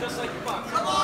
just like you box. Come on,